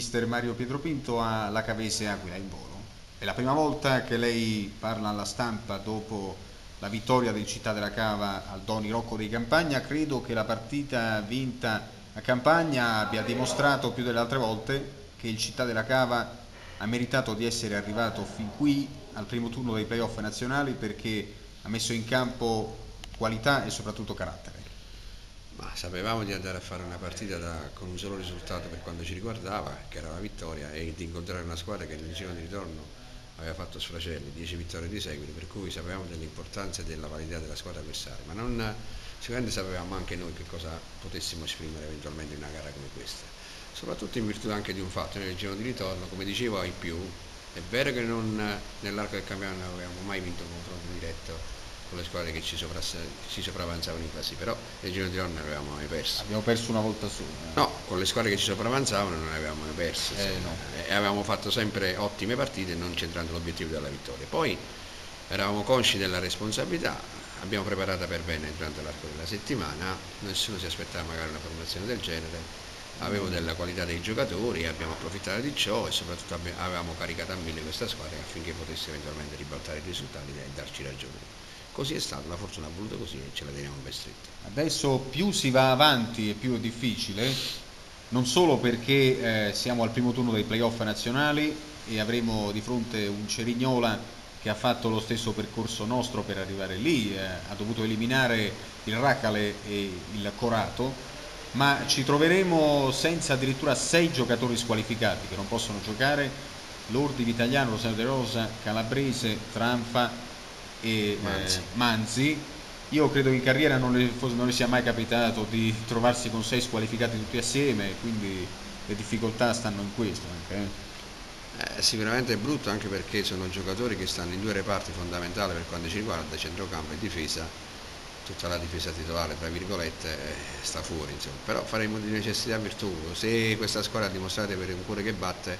mister Mario Pietropinto alla Cavese Aquila in volo. È la prima volta che lei parla alla stampa dopo la vittoria del Città della Cava al Doni Rocco di Campagna. Credo che la partita vinta a Campagna abbia dimostrato più delle altre volte che il Città della Cava ha meritato di essere arrivato fin qui al primo turno dei playoff nazionali perché ha messo in campo qualità e soprattutto carattere. Ma sapevamo di andare a fare una partita da, con un solo risultato per quanto ci riguardava, che era la vittoria, e di incontrare una squadra che nel giro di ritorno aveva fatto sfracelli, 10 vittorie di seguito, per cui sapevamo dell'importanza e della validità della squadra avversaria, ma non, sicuramente sapevamo anche noi che cosa potessimo esprimere eventualmente in una gara come questa, soprattutto in virtù anche di un fatto, nel giro di ritorno, come dicevo ai più, è vero che nell'arco del campionato non avevamo mai vinto un confronto diretto con le squadre che ci, ci sopravanzavano in classifica, però nel giro di ritorno non avevamo mai perso. Abbiamo perso una volta sola. No, con le squadre che ci sopravanzavano non avevamo mai perso. Eh, no. E avevamo fatto sempre ottime partite non centrando l'obiettivo della vittoria. Poi eravamo consci della responsabilità, abbiamo preparata per bene durante l'arco della settimana, nessuno si aspettava magari una formazione del genere, avevo della qualità dei giocatori, abbiamo approfittato di ciò e soprattutto avevamo caricato a mille questa squadra affinché potesse eventualmente ribaltare i risultati e darci ragione. Così è stato, la fortuna ha voluto così e ce la teniamo ben stretta. Adesso più si va avanti e più è difficile, non solo perché eh, siamo al primo turno dei playoff nazionali e avremo di fronte un Cerignola che ha fatto lo stesso percorso nostro per arrivare lì, eh, ha dovuto eliminare il Raccale e il Corato, ma ci troveremo senza addirittura sei giocatori squalificati che non possono giocare, Lordi, Vitagliano, Rosario De Rosa, Calabrese, Tranfa e Manzi. Eh, Manzi. Io credo che in carriera non le, non le, sia mai capitato di trovarsi con sei squalificati tutti assieme, quindi le difficoltà stanno in questo anche. Eh. Eh, sicuramente è brutto anche perché sono giocatori che stanno in due reparti fondamentali per quanto ci riguarda, centrocampo e difesa, tutta la difesa titolare tra virgolette eh, sta fuori, insomma. però faremo di necessità virtù, se questa squadra ha dimostrato di avere un cuore che batte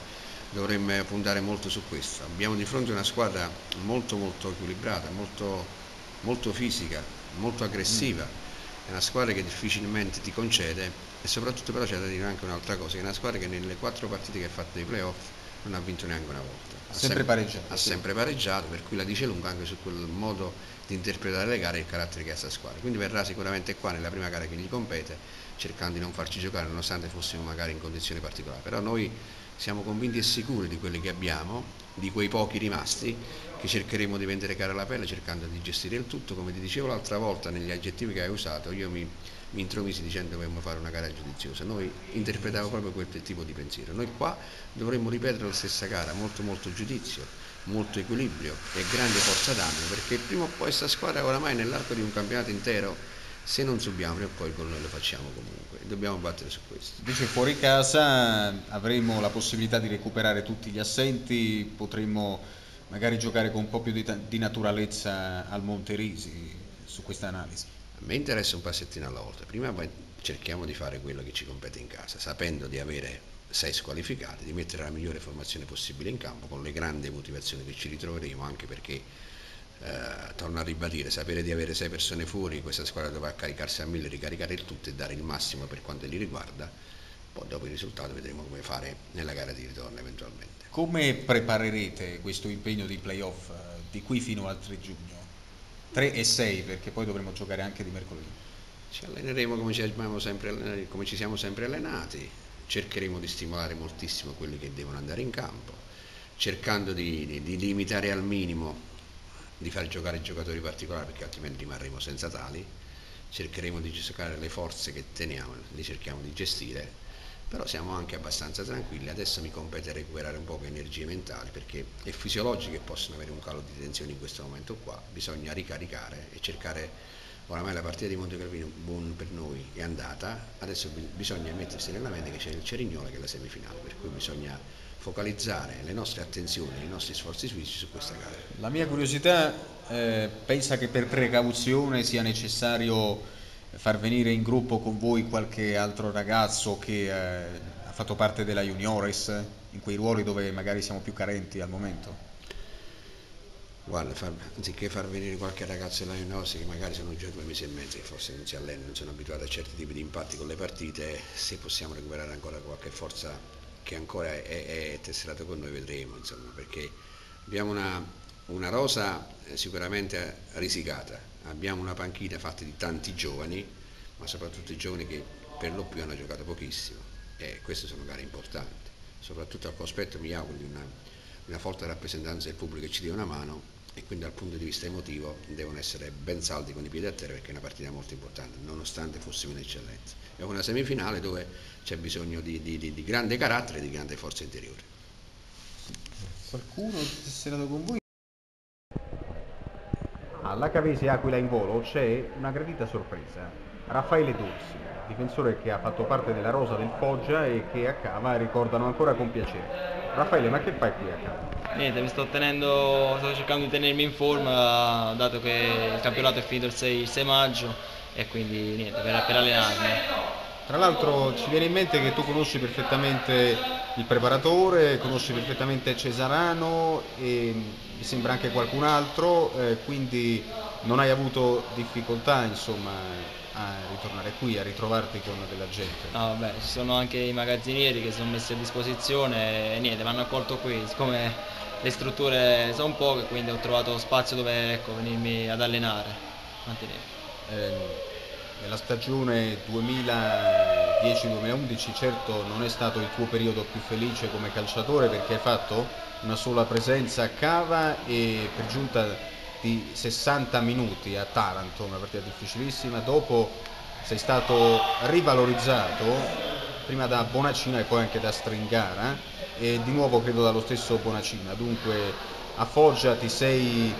dovremmo puntare molto su questo. Abbiamo di fronte una squadra molto molto equilibrata, molto, molto fisica, molto aggressiva, è una squadra che difficilmente ti concede e soprattutto però c'è da dire anche un'altra cosa, che è una squadra che nelle quattro partite che ha fatto nei playoff non ha vinto neanche una volta. Ha sempre pareggiato. Ha sempre pareggiato, per cui la dice lunga anche su quel modo di interpretare le gare e il carattere che ha questa squadra. Quindi verrà sicuramente qua nella prima gara che gli compete, cercando di non farci giocare nonostante fossimo magari in condizioni particolari. Però noi siamo convinti e sicuri di quelli che abbiamo, di quei pochi rimasti, che cercheremo di vendere cara alla pelle cercando di gestire il tutto. Come ti dicevo l'altra volta negli aggettivi che hai usato, io mi, mi intromisi dicendo che dovremmo fare una gara giudiziosa. Noi interpretavamo proprio quel tipo di pensiero. Noi qua dovremmo ripetere la stessa gara, molto molto giudizio, molto equilibrio e grande forza d'animo, perché prima o poi questa squadra oramai nell'arco di un campionato intero se non subiamo prima o poi il gol noi lo facciamo comunque. Dobbiamo battere su questo. Dice fuori casa avremo la possibilità di recuperare tutti gli assenti potremmo magari giocare con un po' più di, di naturalezza al Monterisi su questa analisi. A me interessa un passettino alla volta. Prima cerchiamo di fare quello che ci compete in casa sapendo di avere sei squalificati di mettere la migliore formazione possibile in campo con le grandi motivazioni che ci ritroveremo anche perché eh, torno a ribadire, sapere di avere sei persone fuori, questa squadra dovrà caricarsi a mille, ricaricare il tutto e dare il massimo per quanto li riguarda, poi dopo il risultato vedremo come fare nella gara di ritorno eventualmente. Come preparerete questo impegno di playoff eh, di qui fino al 3 giugno? 3 e 6 perché poi dovremo giocare anche di mercoledì. Ci alleneremo come ci, sempre, come ci siamo sempre allenati, cercheremo di stimolare moltissimo quelli che devono andare in campo, cercando di, di, di limitare al minimo di far giocare giocatori particolari perché altrimenti rimarremo senza tali, cercheremo di giocare le forze che teniamo, le cerchiamo di gestire, però siamo anche abbastanza tranquilli, adesso mi compete recuperare un po' di energie mentali perché è fisiologico che possono avere un calo di tensione in questo momento qua, bisogna ricaricare e cercare, oramai la partita di Monte Calvino buon per noi è andata, adesso bisogna mettersi nella mente che c'è il Cerignola che è la semifinale, per cui bisogna focalizzare le nostre attenzioni, i nostri sforzi fisici su questa gara. La mia curiosità eh, pensa che per precauzione sia necessario far venire in gruppo con voi qualche altro ragazzo che eh, ha fatto parte della Juniores in quei ruoli dove magari siamo più carenti al momento? Guarda, far, anziché far venire qualche ragazzo della Juniores che magari sono già due mesi e mezzo che forse non si allenano, non sono abituati a certi tipi di impatti con le partite, se possiamo recuperare ancora qualche forza che ancora è, è, tesserato con noi, vedremo, insomma, perché abbiamo una, una rosa eh, sicuramente risicata, abbiamo una panchina fatta di tanti giovani, ma soprattutto i giovani che per lo più hanno giocato pochissimo. E queste sono gare importanti, soprattutto al cospetto mi auguro di una, una forte rappresentanza del pubblico che ci dia una mano e quindi dal punto di vista emotivo devono essere ben saldi con i piedi a terra perché è una partita molto importante, nonostante fossimo in eccellenza. È una semifinale dove c'è bisogno di, di, di, di grande carattere e di grande forza interiore. Qualcuno è tesserato con voi? Alla Cavesi Aquila in volo c'è una gradita sorpresa. Raffaele Dorsi, difensore che ha fatto parte della rosa del Foggia e che a Cava ricordano ancora con piacere. Raffaele, ma che fai qui a Cava? Niente, mi sto tenendo, sto cercando di tenermi in forma dato che il campionato è finito il 6, il 6 maggio e quindi niente, per, per allenarmi. Tra l'altro ci viene in mente che tu conosci perfettamente il preparatore, conosci perfettamente Cesarano e mi sembra anche qualcun altro, eh, quindi non hai avuto difficoltà insomma, a ritornare qui, a ritrovarti con della gente. No, vabbè, ci sono anche i magazzinieri che sono messi a disposizione e niente, mi hanno accolto qui, siccome le strutture sono poche, quindi ho trovato spazio dove ecco, venirmi ad allenare, eh, nella stagione 2010-2011 certo non è stato il tuo periodo più felice come calciatore perché hai fatto una sola presenza a Cava e per giunta di 60 minuti a Taranto, una partita difficilissima, dopo sei stato rivalorizzato prima da Bonacina e poi anche da Stringara e di nuovo credo dallo stesso Bonacina, dunque a Foggia ti sei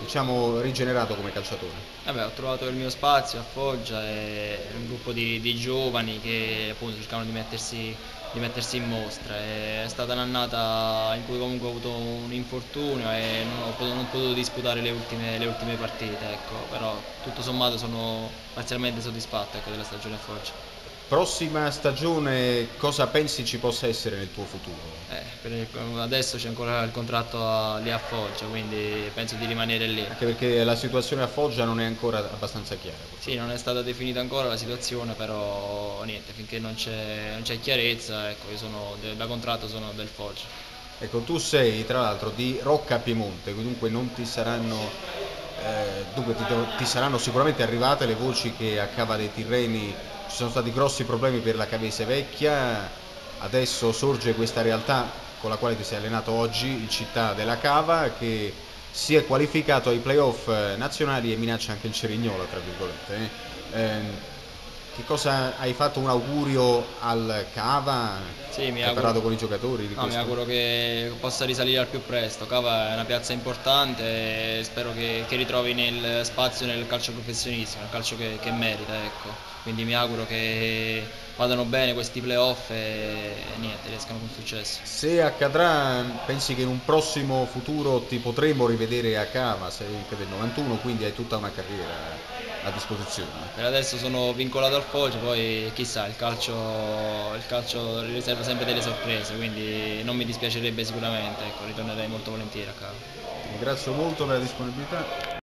diciamo rigenerato come calciatore? Vabbè, ho trovato il mio spazio a Foggia e un gruppo di, di giovani che appunto cercavano di mettersi, di mettersi, in mostra. È stata un'annata in cui comunque ho avuto un infortunio e non ho potuto, non ho potuto disputare le ultime, le ultime partite, ecco. però tutto sommato sono parzialmente soddisfatto ecco, della stagione a Foggia. Prossima stagione cosa pensi ci possa essere nel tuo futuro? Eh, adesso c'è ancora il contratto a, lì a Foggia, quindi penso di rimanere lì. Anche perché la situazione a Foggia non è ancora abbastanza chiara. Sì, non è stata definita ancora la situazione, però niente, finché non c'è, chiarezza, ecco, io sono da contratto sono del Foggia. Ecco, tu sei tra l'altro di Rocca Piemonte, dunque non ti saranno, eh, dunque ti, ti saranno sicuramente arrivate le voci che a Cava dei Tirreni ci sono stati grossi problemi per la Cavese Vecchia, adesso sorge questa realtà con la quale ti sei allenato oggi, il Città della Cava, che si è qualificato ai playoff nazionali e minaccia anche il Cerignola, tra virgolette. Eh. Che cosa hai fatto un augurio al Cava? Sì, mi hai auguro... parlato con i giocatori? no, mi auguro che possa risalire al più presto. Cava è una piazza importante e spero che, che ritrovi nel spazio nel calcio professionissimo, nel calcio che, che merita. Ecco. Quindi mi auguro che vadano bene questi playoff e, e niente, riescano con successo. Se accadrà, pensi che in un prossimo futuro ti potremo rivedere a Cava? Sei del 91, quindi hai tutta una carriera a disposizione. Per adesso sono vincolato al Foggia, poi chissà, il calcio, il calcio riserva sempre delle sorprese, quindi non mi dispiacerebbe sicuramente, ecco, ritornerei molto volentieri a casa. Ringrazio molto per la disponibilità.